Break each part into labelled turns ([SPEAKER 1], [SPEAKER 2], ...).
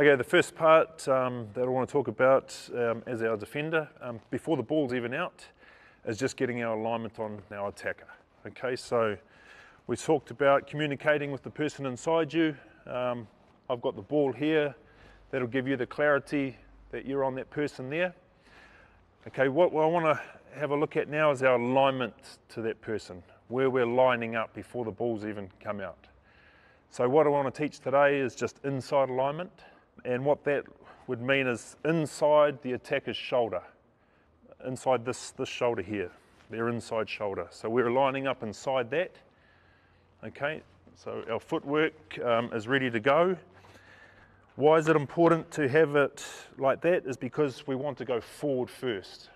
[SPEAKER 1] Okay, the first part um, that I want to talk about um, as our defender, um, before the ball's even out, is just getting our alignment on our attacker. Okay, so we talked about communicating with the person inside you. Um, I've got the ball here, that'll give you the clarity that you're on that person there. Okay, what I want to have a look at now is our alignment to that person, where we're lining up before the ball's even come out. So what I want to teach today is just inside alignment. And what that would mean is inside the attacker's shoulder, inside this, this shoulder here, their inside shoulder. So we're lining up inside that. Okay, so our footwork um, is ready to go. Why is it important to have it like that? Is because we want to go forward first.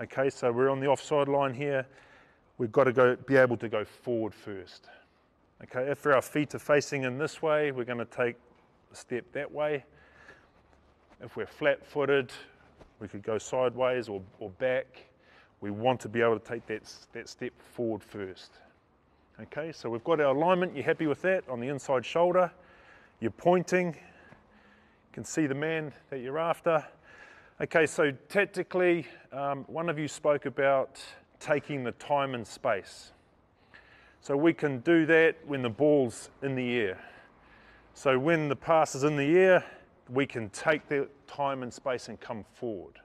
[SPEAKER 1] Okay, so we're on the offside line here. We've got to go, be able to go forward first. Okay, if our feet are facing in this way, we're going to take step that way. If we're flat footed, we could go sideways or, or back. We want to be able to take that, that step forward first. Okay, so we've got our alignment. You're happy with that on the inside shoulder. You're pointing. You can see the man that you're after. Okay, so tactically, um, one of you spoke about taking the time and space. So we can do that when the ball's in the air. So when the pass is in the air, we can take the time and space and come forward.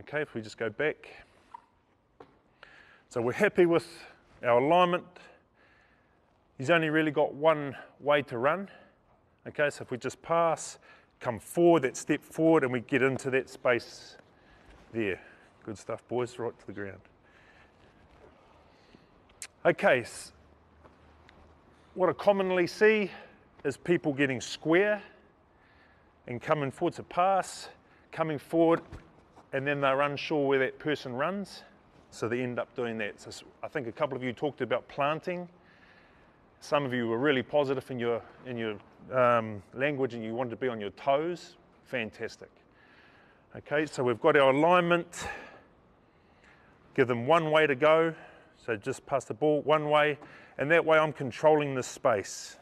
[SPEAKER 1] Okay, if we just go back. So we're happy with our alignment. He's only really got one way to run. Okay, so if we just pass, come forward, that step forward, and we get into that space there. Good stuff, boys, right to the ground. Okay, so what I commonly see is people getting square and coming forward to pass, coming forward, and then they're unsure where that person runs, so they end up doing that. So I think a couple of you talked about planting. Some of you were really positive in your in your um, language, and you wanted to be on your toes. Fantastic. Okay, so we've got our alignment. Give them one way to go. So just pass the ball one way, and that way I'm controlling the space.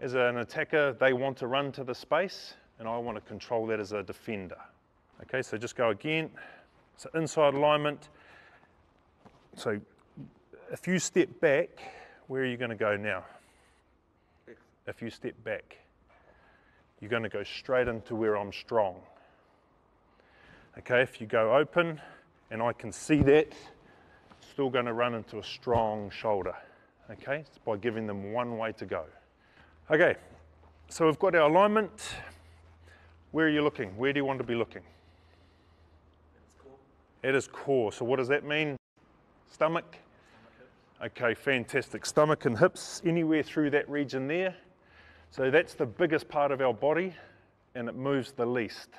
[SPEAKER 1] As an attacker, they want to run to the space, and I want to control that as a defender. Okay, so just go again. So inside alignment. So if you step back, where are you going to go now? If you step back, you're going to go straight into where I'm strong. Okay, if you go open and I can see that, still going to run into a strong shoulder. Okay, it's by giving them one way to go. Okay, so we've got our alignment. Where are you looking? Where do you want to be looking? It is core. So what does that mean? Stomach? Okay, fantastic. Stomach and hips, anywhere through that region there. So that's the biggest part of our body and it moves the least.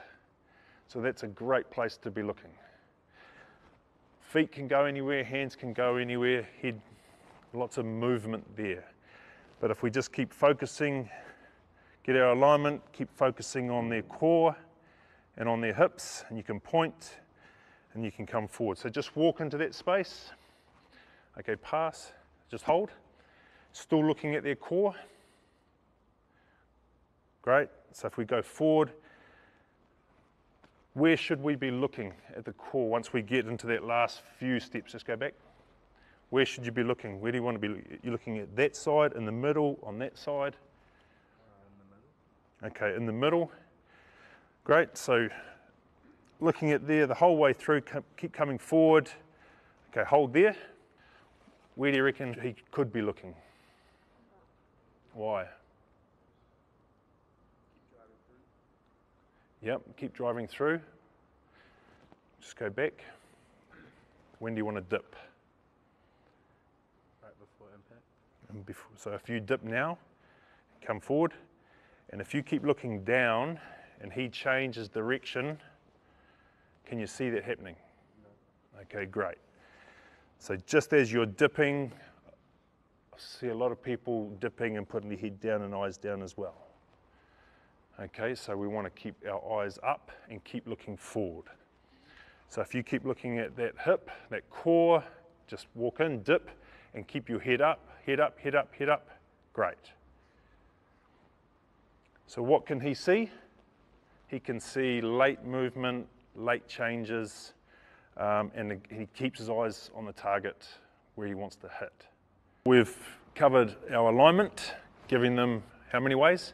[SPEAKER 1] So that's a great place to be looking. Feet can go anywhere, hands can go anywhere, head, lots of movement there. But if we just keep focusing, get our alignment, keep focusing on their core and on their hips, and you can point and you can come forward. So just walk into that space. Okay, pass, just hold. Still looking at their core. Great. So if we go forward, where should we be looking at the core once we get into that last few steps? Just go back. Where should you be looking? Where do you want to be? You're looking at that side, in the middle, on that side? Uh, okay, in the middle. Great, so looking at there the whole way through, keep coming forward. Okay, hold there. Where do you reckon he could be looking? Why? Yep, keep driving through. Just go back. When do you want to dip? Before, so if you dip now, come forward, and if you keep looking down and he changes direction, can you see that happening? Okay, great. So just as you're dipping, I see a lot of people dipping and putting their head down and eyes down as well. Okay, so we want to keep our eyes up and keep looking forward. So if you keep looking at that hip, that core, just walk in, dip, and keep your head up, head up, head up, head up. Great. So what can he see? He can see late movement, late changes, um, and he keeps his eyes on the target where he wants to hit. We've covered our alignment, giving them how many ways?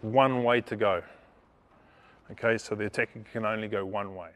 [SPEAKER 1] One way to go. Okay, so the attacker can only go one way.